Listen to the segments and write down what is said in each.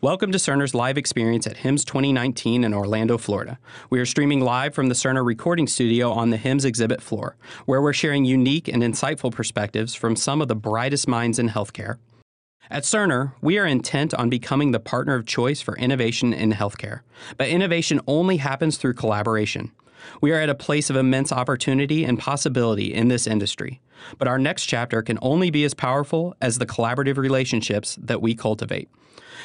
Welcome to Cerner's live experience at HIMSS 2019 in Orlando, Florida. We are streaming live from the Cerner recording studio on the HIMSS exhibit floor, where we're sharing unique and insightful perspectives from some of the brightest minds in healthcare. At Cerner, we are intent on becoming the partner of choice for innovation in healthcare. But innovation only happens through collaboration. We are at a place of immense opportunity and possibility in this industry. But our next chapter can only be as powerful as the collaborative relationships that we cultivate.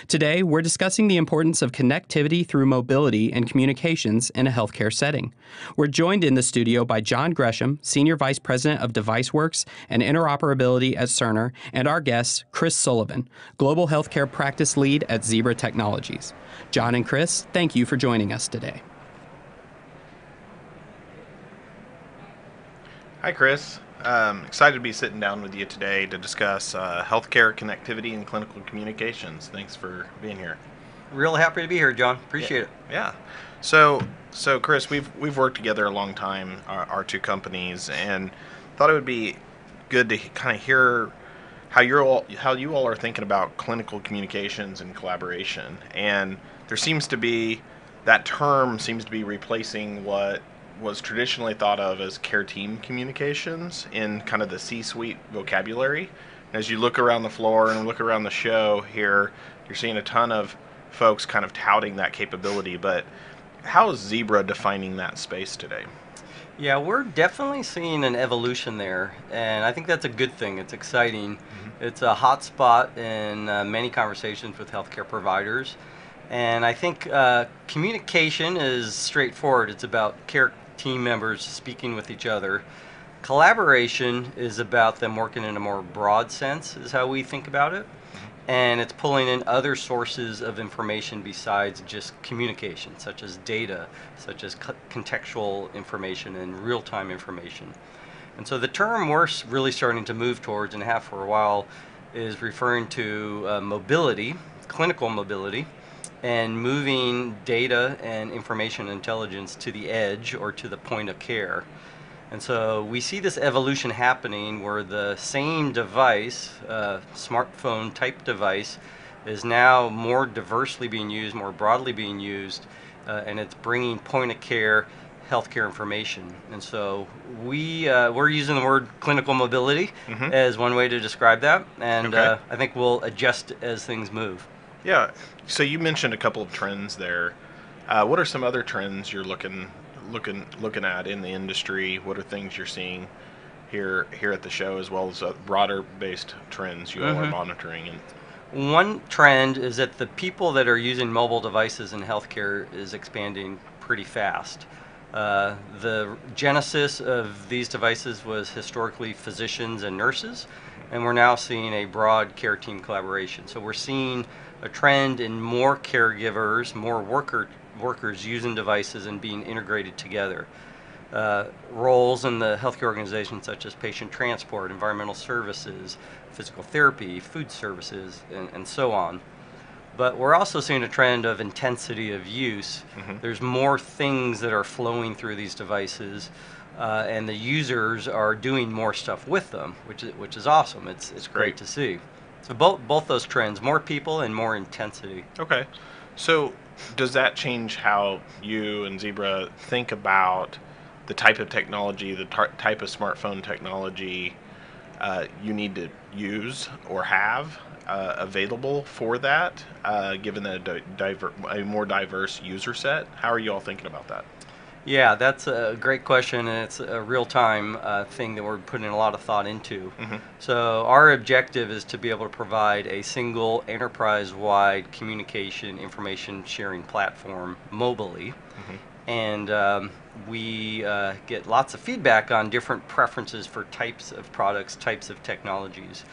Today, we're discussing the importance of connectivity through mobility and communications in a healthcare setting. We're joined in the studio by John Gresham, Senior Vice President of DeviceWorks and Interoperability at Cerner, and our guest, Chris Sullivan, Global Healthcare Practice Lead at Zebra Technologies. John and Chris, thank you for joining us today. Hi, Chris. Um, excited to be sitting down with you today to discuss uh, healthcare connectivity and clinical communications. Thanks for being here. Real happy to be here, John. Appreciate yeah. it. Yeah. So, so Chris, we've we've worked together a long time, our, our two companies, and thought it would be good to kind of hear how you're all how you all are thinking about clinical communications and collaboration. And there seems to be that term seems to be replacing what was traditionally thought of as care team communications in kind of the C-suite vocabulary. As you look around the floor and look around the show here, you're seeing a ton of folks kind of touting that capability. But how is Zebra defining that space today? Yeah, we're definitely seeing an evolution there, and I think that's a good thing. It's exciting. Mm-hmm. It's a hot spot in uh, many conversations with healthcare providers. And I think uh, communication is straightforward. It's about care team members speaking with each other. Collaboration is about them working in a more broad sense, is how we think about it. And it's pulling in other sources of information besides just communication, such as data, such as contextual information and real time information. And so the term we're really starting to move towards and have for a while is referring to uh, mobility, clinical mobility and moving data and information intelligence to the edge or to the point of care. And so we see this evolution happening where the same device, uh, smartphone type device, is now more diversely being used, more broadly being used, uh, and it's bringing point of care healthcare information. And so we uh, we're using the word clinical mobility mm-hmm. as one way to describe that, and okay. Uh, I think we'll adjust as things move. Yeah. So you mentioned a couple of trends there. Uh, what are some other trends you're looking looking looking at in the industry? What are things you're seeing here here at the show, as well as uh, broader based trends you mm-hmm. all are monitoring? And one trend is that the people that are using mobile devices in healthcare is expanding pretty fast. Uh, the genesis of these devices was historically physicians and nurses, and we're now seeing a broad care team collaboration. So we're seeing a trend in more caregivers, more worker workers using devices and being integrated together. Uh, roles in the healthcare organization such as patient transport, environmental services, physical therapy, food services, and, and so on. But we're also seeing a trend of intensity of use. Mm-hmm. There's more things that are flowing through these devices, uh, and the users are doing more stuff with them, which is, which is awesome. It's, it's great. great to see. So both both those trends, more people and more intensity. Okay. So does that change how you and Zebra think about the type of technology, the tar- type of smartphone technology uh, you need to use or have uh, available for that, uh, given a, diver- a more diverse user set? How are you all thinking about that? Yeah, that's a great question, and it's a real time uh, thing that we're putting a lot of thought into. Mm-hmm. So, our objective is to be able to provide a single enterprise wide communication information sharing platform mobily. Mm-hmm. And um, we uh, get lots of feedback on different preferences for types of products, types of technologies.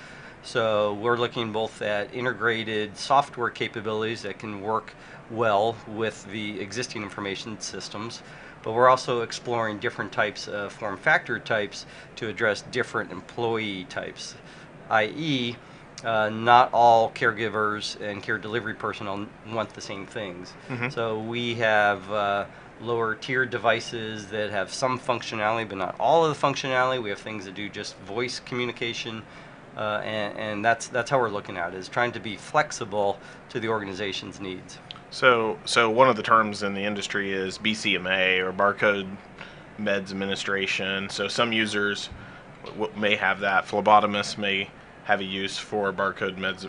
So, we're looking both at integrated software capabilities that can work well with the existing information systems but we're also exploring different types of form factor types to address different employee types, i.e., uh, not all caregivers and care delivery personnel want the same things. Mm-hmm. So we have uh, lower tier devices that have some functionality, but not all of the functionality. We have things that do just voice communication. Uh, and, and that's that's how we're looking at it is trying to be flexible to the organization's needs. So, so one of the terms in the industry is BCMA or barcode meds administration. So some users may have that. Phlebotomists may have a use for barcode meds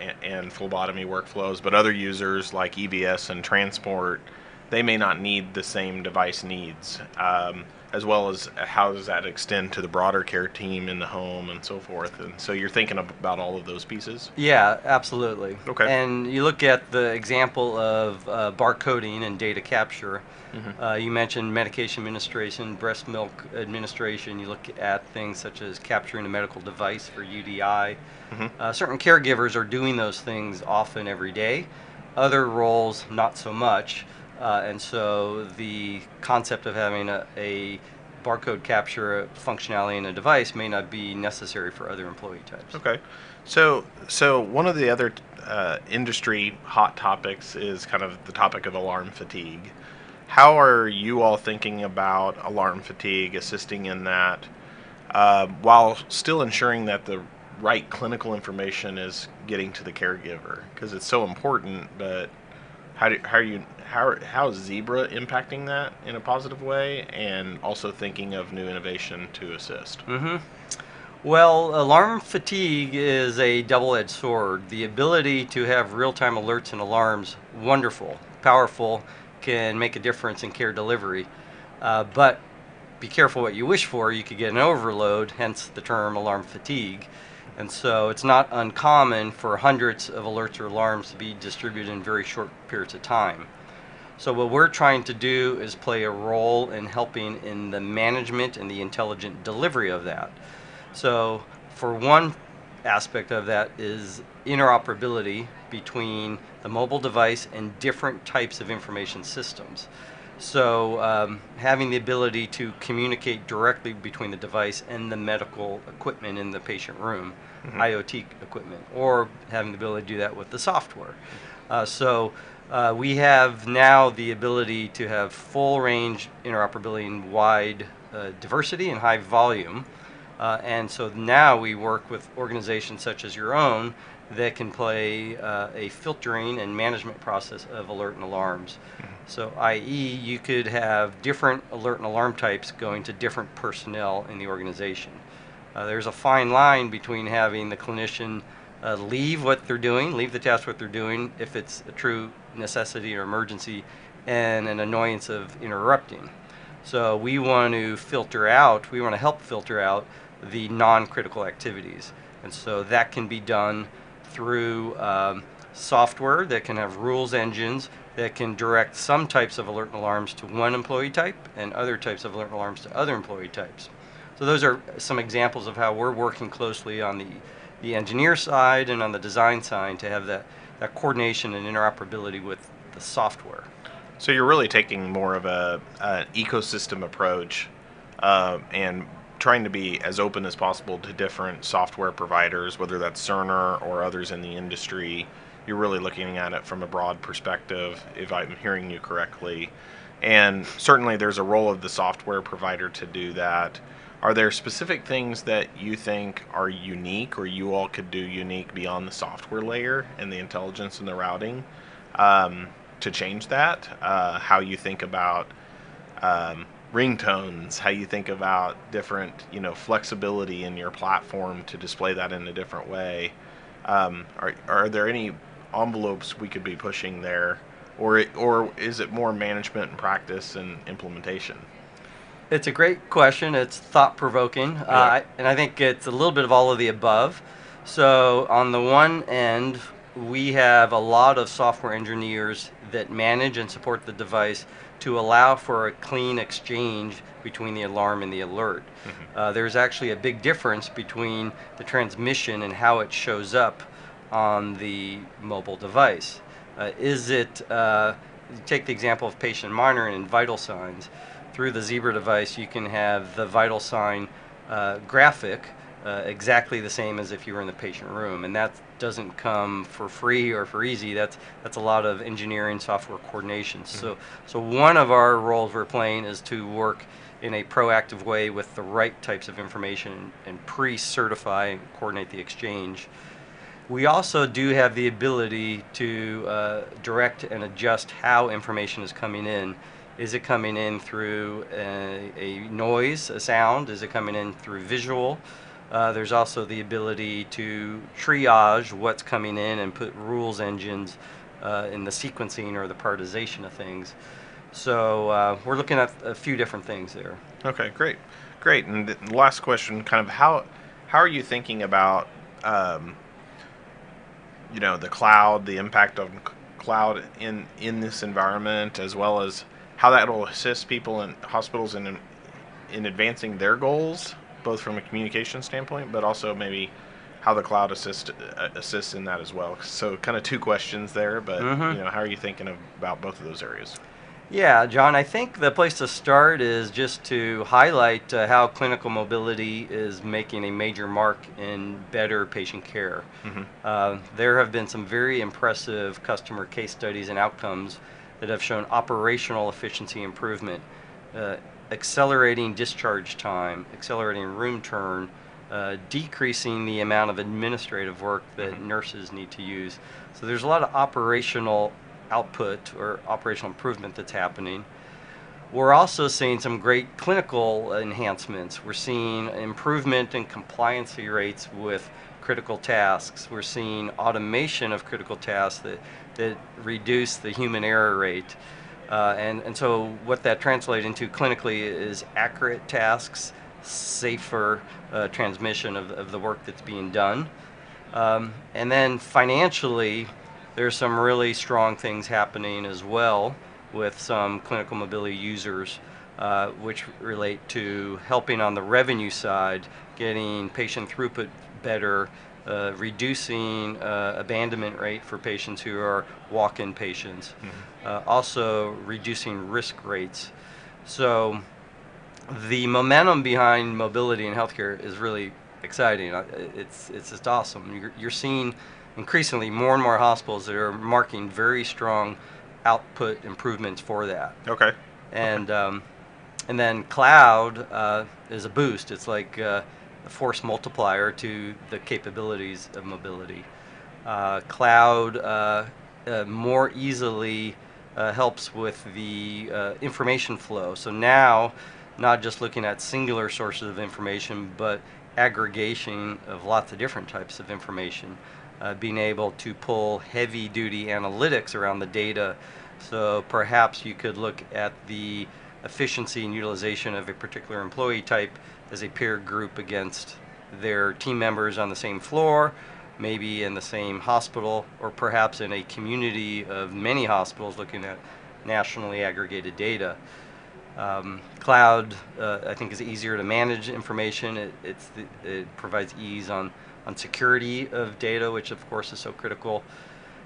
and, and phlebotomy workflows, but other users like EVS and transport, they may not need the same device needs. Um, as well as how does that extend to the broader care team in the home and so forth. And so you're thinking about all of those pieces. Yeah, absolutely. Okay. And you look at the example of uh, barcoding and data capture. Mm-hmm. Uh, you mentioned medication administration, breast milk administration. You look at things such as capturing a medical device for UDI. Mm-hmm. Uh, certain caregivers are doing those things often every day. Other roles, not so much. Uh, and so the concept of having a, a, barcode capture functionality in a device may not be necessary for other employee types. Okay. So, so one of the other uh, industry hot topics is kind of the topic of alarm fatigue. How are you all thinking about alarm fatigue, assisting in that, uh, while still ensuring that the right clinical information is getting to the caregiver? Because it's so important, but how, do, how are you how how is Zebra impacting that in a positive way, and also thinking of new innovation to assist? Mm-hmm. Well, alarm fatigue is a double-edged sword. The ability to have real-time alerts and alarms, wonderful, powerful, can make a difference in care delivery. Uh, but be careful what you wish for. You could get an overload, hence the term alarm fatigue. And so it's not uncommon for hundreds of alerts or alarms to be distributed in very short periods of time. So what we're trying to do is play a role in helping in the management and the intelligent delivery of that. So for one aspect of that is interoperability between the mobile device and different types of information systems. So um, having the ability to communicate directly between the device and the medical equipment in the patient room, mm-hmm. IoT equipment, or having the ability to do that with the software. Uh, so uh, we have now the ability to have full range interoperability and wide uh, diversity and high volume. Uh, and so now we work with organizations such as your own that can play uh, a filtering and management process of alert and alarms. Mm-hmm. So, i.e., you could have different alert and alarm types going to different personnel in the organization. Uh, there's a fine line between having the clinician uh, leave what they're doing, leave the task what they're doing if it's a true necessity or emergency, and an annoyance of interrupting. So we want to filter out, we want to help filter out the non-critical activities. And so that can be done through um, software that can have rules engines that can direct some types of alert and alarms to one employee type and other types of alert and alarms to other employee types. So those are some examples of how we're working closely on the the engineer side and on the design side to have that, that coordination and interoperability with the software. So you're really taking more of a an ecosystem approach uh, and trying to be as open as possible to different software providers, whether that's Cerner or others in the industry. You're really looking at it from a broad perspective, if I'm hearing you correctly. And certainly there's a role of the software provider to do that. Are there specific things that you think are unique or you all could do unique beyond the software layer and the intelligence and the routing um, to change that? Uh, how you think about um, ringtones, how you think about different, you know, flexibility in your platform to display that in a different way. Um, are, are there any envelopes we could be pushing there, or or is it more management and practice and implementation? It's a great question. It's thought provoking, yeah. uh, and I think it's a little bit of all of the above. So, on the one end, we have a lot of software engineers that manage and support the device to allow for a clean exchange between the alarm and the alert. Mm-hmm. Uh, there's actually a big difference between the transmission and how it shows up on the mobile device. Uh, is it, uh, take the example of patient monitoring and vital signs through the Zebra device, you can have the vital sign uh, graphic uh, exactly the same as if you were in the patient room, and that doesn't come for free or for easy. That's that's a lot of engineering, software coordination. Mm-hmm. So so one of our roles we're playing is to work in a proactive way with the right types of information and pre-certify and coordinate the exchange. We also do have the ability to uh, direct and adjust how information is coming in. Is it coming in through a, a noise, a sound? Is it coming in through visual? Uh, there's also the ability to triage what's coming in and put rules engines uh, in the sequencing or the prioritization of things. So uh, we're looking at a few different things there. Okay, great, great. And the last question, kind of how how are you thinking about um, you know the cloud, the impact of cloud in in this environment, as well as how that will assist people in hospitals in in advancing their goals, both from a communication standpoint, but also maybe how the cloud assist uh, assists in that as well. So, kind of two questions there, but Mhm. you know, how are you thinking of, about both of those areas? Yeah, John, I think the place to start is just to highlight uh, how clinical mobility is making a major mark in better patient care. Mhm. Uh, there have been some very impressive customer case studies and outcomes that have shown operational efficiency improvement, uh, accelerating discharge time, accelerating room turn, uh, decreasing the amount of administrative work that Mhm. nurses need to use. So there's a lot of operational output or operational improvement that's happening. We're also seeing some great clinical enhancements. We're seeing improvement in compliancy rates with critical tasks. We're seeing automation of critical tasks that, that reduce the human error rate. Uh, and, and so, what that translates into clinically is accurate tasks, safer uh, transmission of, of the work that's being done. Um, and then financially, there's some really strong things happening as well with some clinical mobility users, uh, which relate to helping on the revenue side, getting patient throughput better, uh, reducing uh, abandonment rate for patients who are walk-in patients, uh, also reducing risk rates. So the momentum behind mobility in healthcare is really exciting. It's it's just awesome. You're, you're seeing increasingly more and more hospitals that are marking very strong output improvements for that. Okay. And um, and then cloud uh, is a boost. It's like uh, force multiplier to the capabilities of mobility. Uh, cloud uh, uh, more easily uh, helps with the uh, information flow. So now, not just looking at singular sources of information, but aggregation of lots of different types of information. Being able to pull heavy duty analytics around the data. So perhaps you could look at the efficiency and utilization of a particular employee type as a peer group against their team members on the same floor, maybe in the same hospital, or perhaps in a community of many hospitals looking at nationally aggregated data. Um, cloud, uh, I think, is easier to manage information. It, the, it provides ease on, on security of data, which of course is so critical.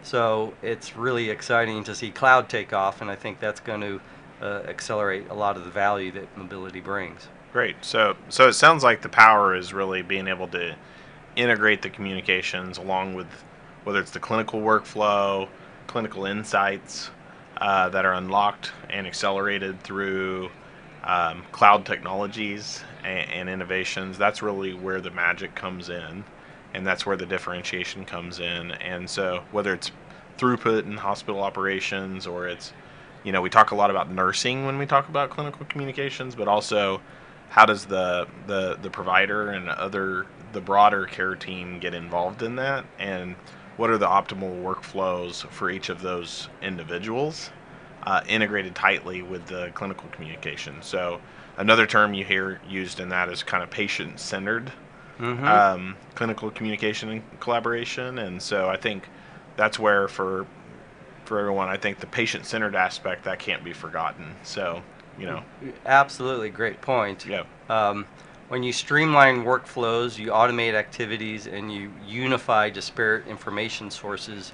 So it's really exciting to see cloud take off, and I think that's going to uh, accelerate a lot of the value that mobility brings. Great. So so it sounds like the power is really being able to integrate the communications along with whether it's the clinical workflow, clinical insights uh, that are unlocked and accelerated through um, cloud technologies and, and innovations. That's really where the magic comes in, and that's where the differentiation comes in. And so whether it's throughput in hospital operations or it's you know we talk a lot about nursing when we talk about clinical communications but also how does the the the provider and other the broader care team get involved in that and what are the optimal workflows for each of those individuals uh, integrated tightly with the clinical communication so another term you hear used in that is kind of patient centered Mm-hmm. um, clinical communication and collaboration and so i think that's where for for everyone i think the patient centered aspect that can't be forgotten so you know Absolutely, great point. yeah Um, when you streamline workflows, you automate activities, and you unify disparate information sources,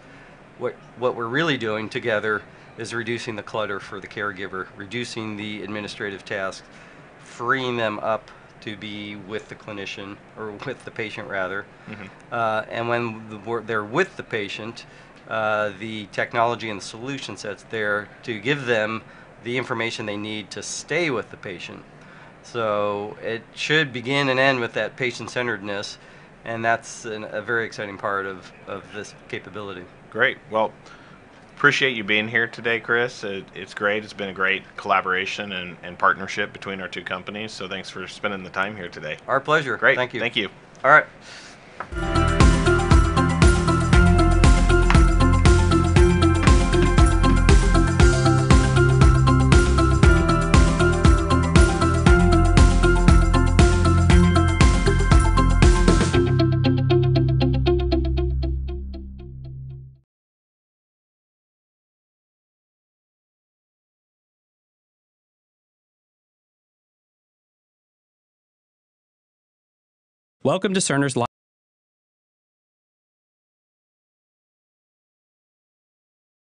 what what we're really doing together is reducing the clutter for the caregiver, reducing the administrative tasks, freeing them up to be with the clinician or with the patient rather. Mhm. Uh, and when the, they're with the patient, uh, the technology and the solution sets there to give them the information they need to stay with the patient. So it should begin and end with that patient centeredness, and that's an, a very exciting part of, of this capability. Great. Well, appreciate you being here today, Chris. It, it's great. It's been a great collaboration and, and partnership between our two companies. So thanks for spending the time here today. Our pleasure. Great. Thank you. Thank you. All right. Welcome to Cerner's live.